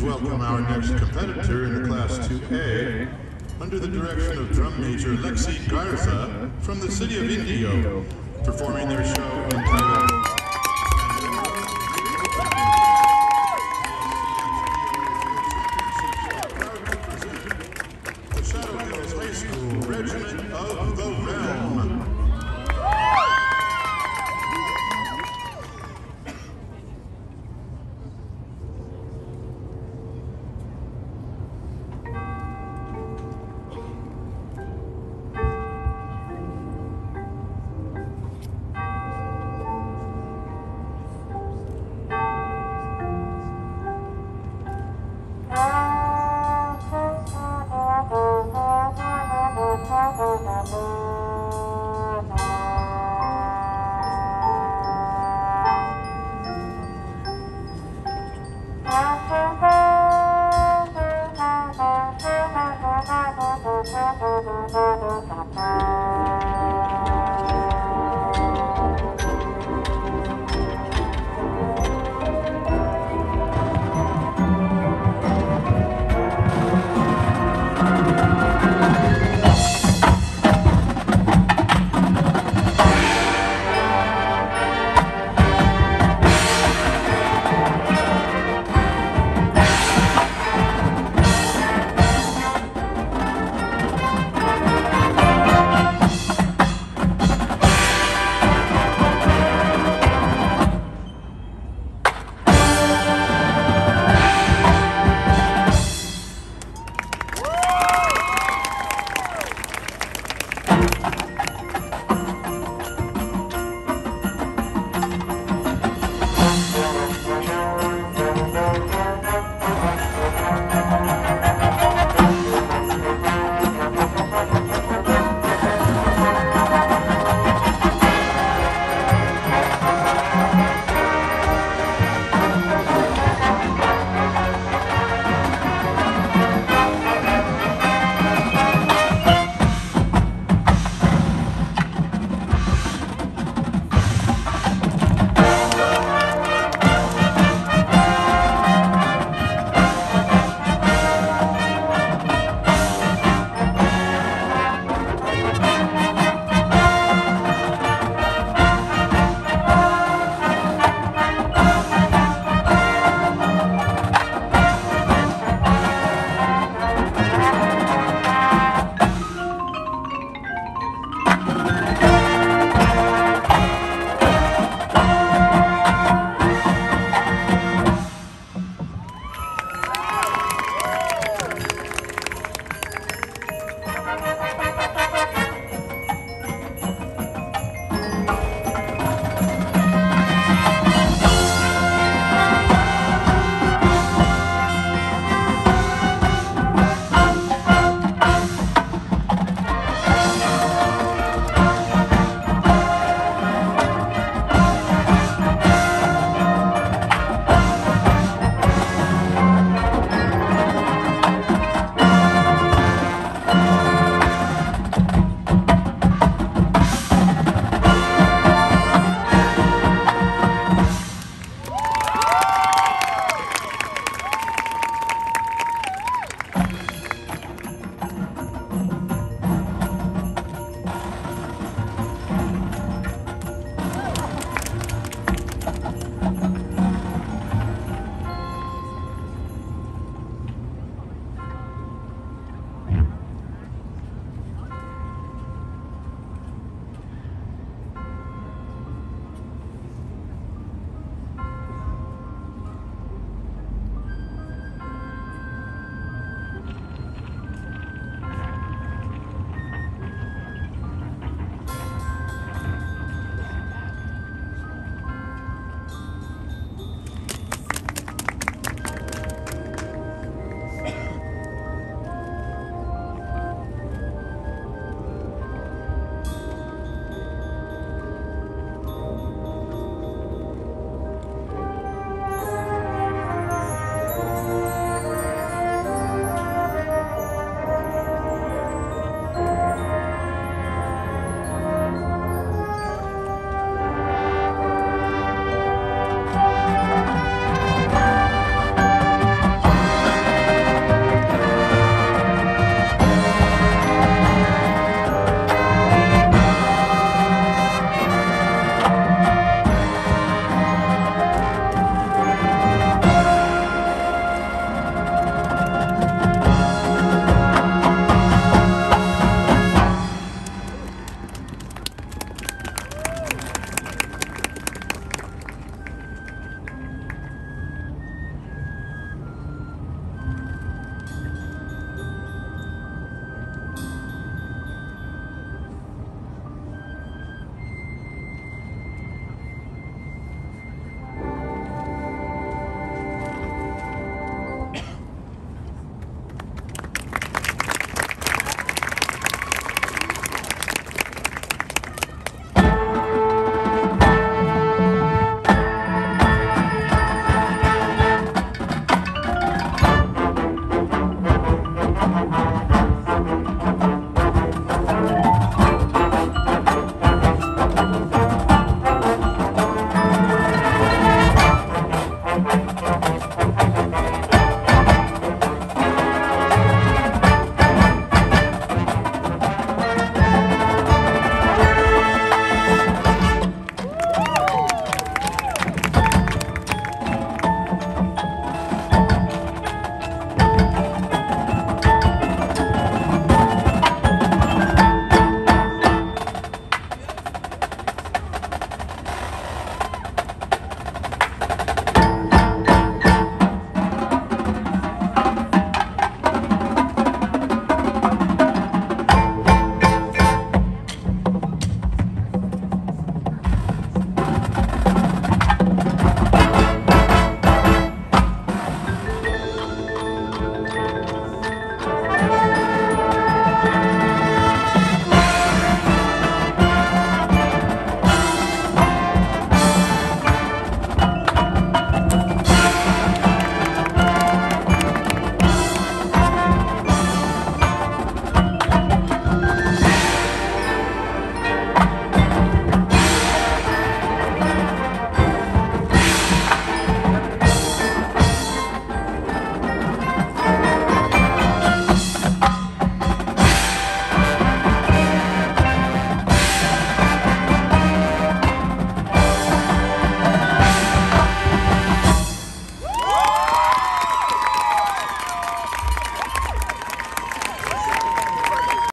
Please welcome our next competitor in the Class 2A, under the direction of drum major Lexi Garza from the city of Indio, performing their show entitled Papa.